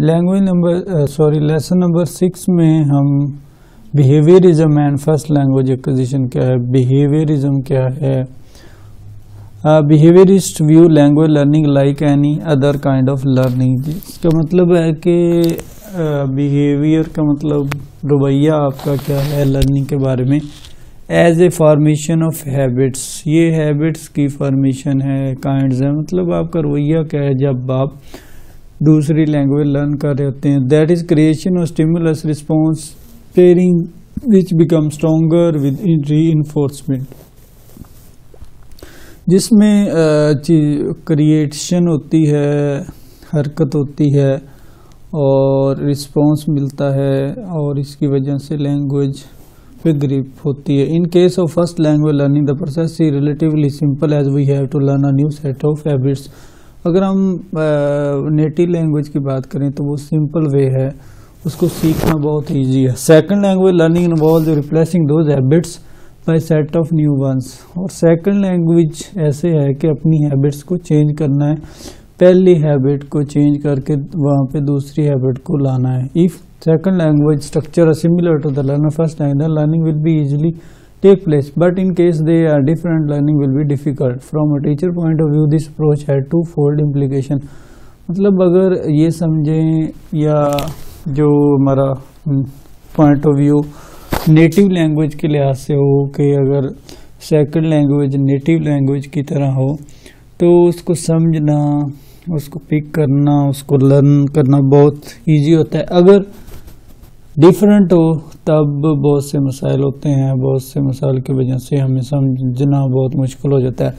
Language number sorry lesson number six में हम behaviourism and first language acquisition क्या है? बिहेवियरिज्म क्या है? Behaviourist view language learning like any other kind of learning इसका मतलब है कि बिहेवियर uh, का मतलब रवैया आपका क्या है लर्निंग के बारे में? As a formation of habits ये हैबिट्स की फॉर्मेशन है काइंड्स है। मतलब आपका रवैया क्या है? जब आप दूसरी लैंग्वेज लर्न कर रहे होते हैं। That is creation of stimulus response pairing which become stronger with reinforcement जिसमें क्रिएशन होती है, हरकत होती है और रिस्पांस मिलता है और इसकी वजह से लैंग्वेज पे ग्रिप होती है। In case of first language learning the process is relatively simple as we have to learn a new set of habits अगर हम नेटिव लैंग्वेज की बात करें तो वो सिंपल वे है। उसको सीखना बहुत ईजी है। Second language learning involve replacing those habits by set of new ones और सेकंड लैंग्वेज ऐसे है कि अपनी हैबिट्स को चेंज करना है। पहली हैबिट को चेंज करके वहाँ पे दूसरी हैबिट को लाना है। If second language structure similar to the learner first language learning will be easily take place but in case they are different learning will be difficult from a teacher point of view this approach है two fold implication मतलब अगर ये समझें या जो हमारा point of view native language के लिहाज से हो कि अगर सेकंड लैंग्वेज नेटिव लैंग्वेज की तरह हो तो उसको समझना, उसको पिक करना, उसको लर्न करना बहुत इजी होता है। अगर डिफरेंट हो, तब बहुत से मसाइल होते हैं, बहुत से मसाइल की वजह से हमें समझना बहुत मुश्किल हो जाता है।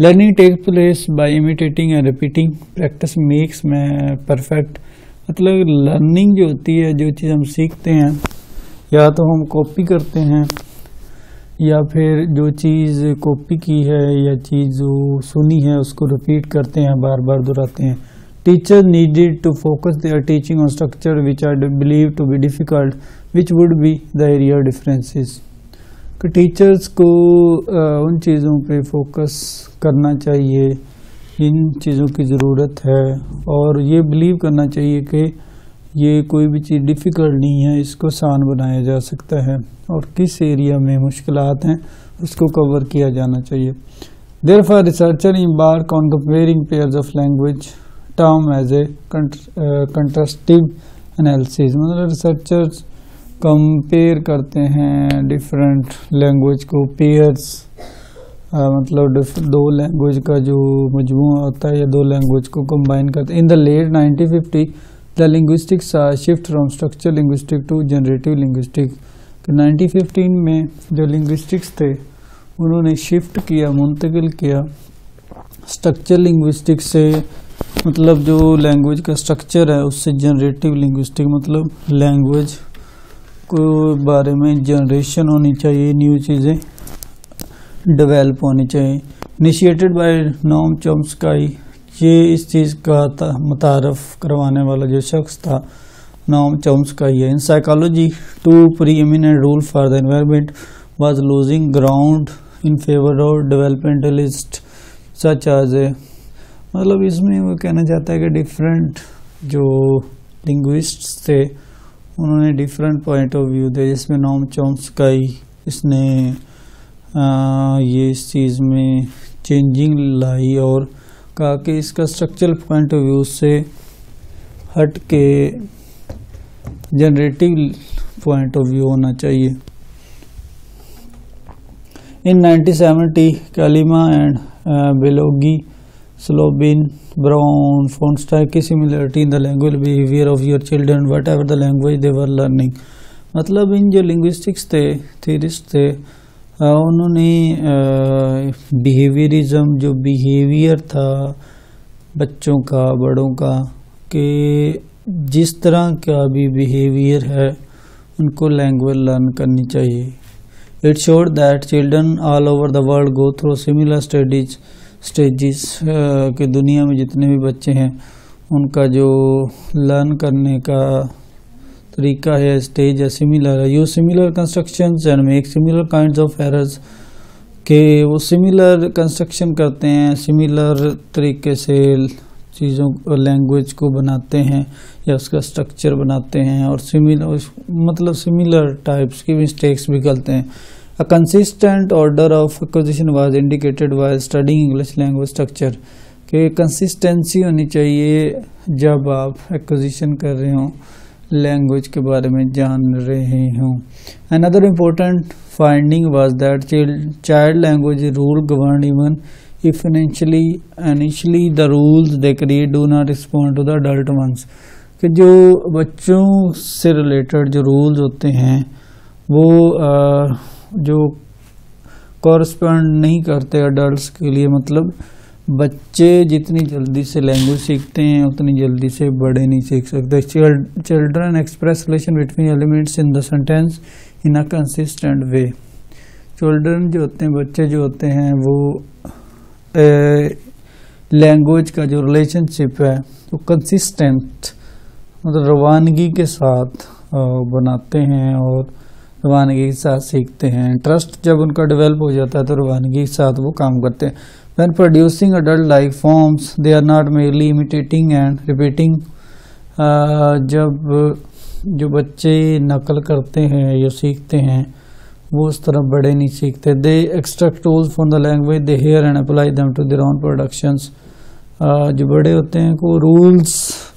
Learning take place by imitating and repeating practice makes में परफेक्ट मतलब लर्निंग जो होती है, जो चीज़ हम सीखते हैं, या तो हम कॉपी करते हैं, या फिर जो चीज़ कॉपी की है, या चीज़ जो सुनी है, उसको रिपीट करते हैं बार बार दोहराते हैं। Teacher needed to focus their teaching on structure which are believe to be difficult which would be the area differences कि टीचर्स को उन चीज़ों पे फोकस करना चाहिए इन चीज़ों की ज़रूरत है। और ये बिलीव करना चाहिए कि ये कोई भी चीज़ डिफ़िकल्ट नहीं है, इसको आसान बनाया जा सकता है। और किस एरिया में मुश्किल हैं, उसको कवर किया जाना चाहिए। There for researcher in bar on comparing pair of language term as a contrastive analysis मतलब रिसर्चर्स कंपेयर करते हैं डिफरेंट लैंग्वेज को पेयर्स मतलब दो लैंग्वेज का जो मजमू होता है या दो लैंग्वेज को कंबाइन करते in the late 1950 the linguistics shift from structure linguistic to generative linguistic 1915 में जो लिंग्विस्टिक्स थे, उन्होंने शिफ्ट किया, मुंतकिल किया। स्ट्रक्चर लिंग्विस्टिक से मतलब जो लैंग्वेज का स्ट्रक्चर है, उससे जनरेटिव लिंग्विस्टिक मतलब लैंग्वेज को बारे में जनरेशन होनी चाहिए न्यू चीज़ें डेवलप होनी चाहिए। इनिशिएटेड बाय नॉम चॉम्स्काई ये इस चीज़ का मुतारफ करवाने वाला जो शख्स था नाम चम्स का ही। In psychology to preeminent rule for the environment was losing ground in favour of developmentalist such as a मतलब इसमें वो कहना चाहता है कि डिफरेंट जो लिंग्विस्ट थे उन्होंने डिफरेंट पॉइंट ऑफ़ व्यू थे जिसमें नॉम चॉम्स का ही इसने आ, ये इस चीज़ में चेंजिंग लाई और कहा कि इसका स्ट्रक्चरल पॉइंट ऑफ़ व्यू से हट के जनरेटिव पॉइंट ऑफ़ व्यू होना चाहिए। इन 1970 कैलिमा एंड बेलोगी फोनस्टाई की similarity in the language behaviour of your children whatever the language they were learning मतलब इन जो लिंग्विस्टिक्स थे थीरिस्ट थे उन्होंने बिहेवियरिज्म जो बिहेवियर था, बच्चों का, बड़ों का, कि जिस तरह का भी बिहेवियर है, उनको लैंग्वेज लर्न करनी चाहिए। It showed that children all over the world go through similar studies stages के दुनिया में जितने भी बच्चे हैं, उनका जो लर्न करने का तरीका है स्टेज है सिमिलर है। You similar construction and make similar kind of errors के वो सिमिलर कंस्ट्रक्शन करते हैं सिमिलर तरीके से चीज़ों लैंग्वेज को बनाते हैं या उसका स्ट्रक्चर बनाते हैं और सिमिलर मतलब सिमिलर टाइप्स की मिस्टेक्स भी करते हैं। A consistent order of acquisition was indicated while studying English language structure के कंसिस्टेंसी होनी चाहिए जब आप एक्विजिशन कर रहे हो लैंग्वेज के बारे में जान रहे हों। Another important finding was that child language rule govern even if initially initially the rules they create do not respond to the adult ones. कि जो बच्चों से रिलेटेड जो रूल्स होते हैं वो आ, जो कॉरस्पॉन्ड नहीं करते अडल्ट के लिए मतलब बच्चे जितनी जल्दी से लैंग्वेज सीखते हैं, उतनी जल्दी से बड़े नहीं सीख सकते। Children express relation between elements in the sentence in a consistent way children जो होते हैं, बच्चे जो होते हैं, वो लैंग्वेज का जो रिलेशनशिप है, वो कंसिस्टेंट मतलब रवानगी के साथ बनाते हैं और रवानगी के साथ सीखते हैं। ट्रस्ट जब उनका डेवलप हो जाता है तो रवानगी के साथ वो काम करते हैं। When producing adult like forms they are not merely imitating and repeating जब, जो बच्चे नकल करते हैं या सीखते हैं, वो उस तरह बड़े नहीं सीखते। They extract tools from the language they hear and apply them to their own productions जो बड़े होते हैं, को रूल्स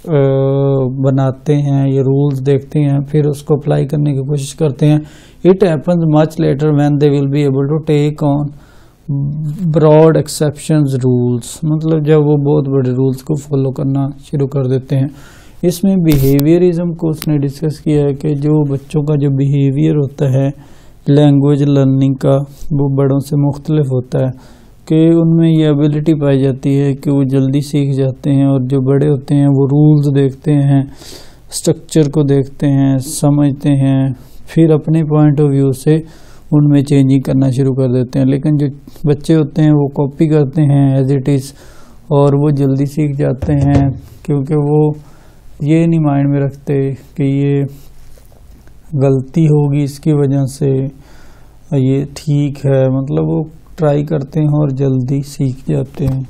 बनाते हैं, ये रूल्स देखते हैं, फिर उसको अप्लाई करने की कोशिश करते हैं। It happens much later when they will be able to take on broad exception rules मतलब जब वो बहुत बड़े रूल्स को फॉलो करना शुरू कर देते हैं। इसमें बिहेवियरिज्म को उसने डिस्कस किया है कि जो बच्चों का जो बिहेवियर होता है लैंग्वेज लर्निंग का, वो बड़ों से मुख्तलिफ़ होता है। कि उनमें ये एबिलिटी पाई जाती है कि वो जल्दी सीख जाते हैं और जो बड़े होते हैं वो रूल्स देखते हैं स्ट्रक्चर को देखते हैं, समझते हैं, फिर अपने पॉइंट ऑफ़ व्यू से उनमें चेंजिंग करना शुरू कर देते हैं। लेकिन जो बच्चे होते हैं वो कॉपी करते हैं एज इट इज़ और वो जल्दी सीख जाते हैं क्योंकि वो ये नहीं माइंड में रखते कि ये गलती होगी इसकी वजह से, ये ठीक है। मतलब वो ट्राई करते हैं और जल्दी सीख जाते हैं।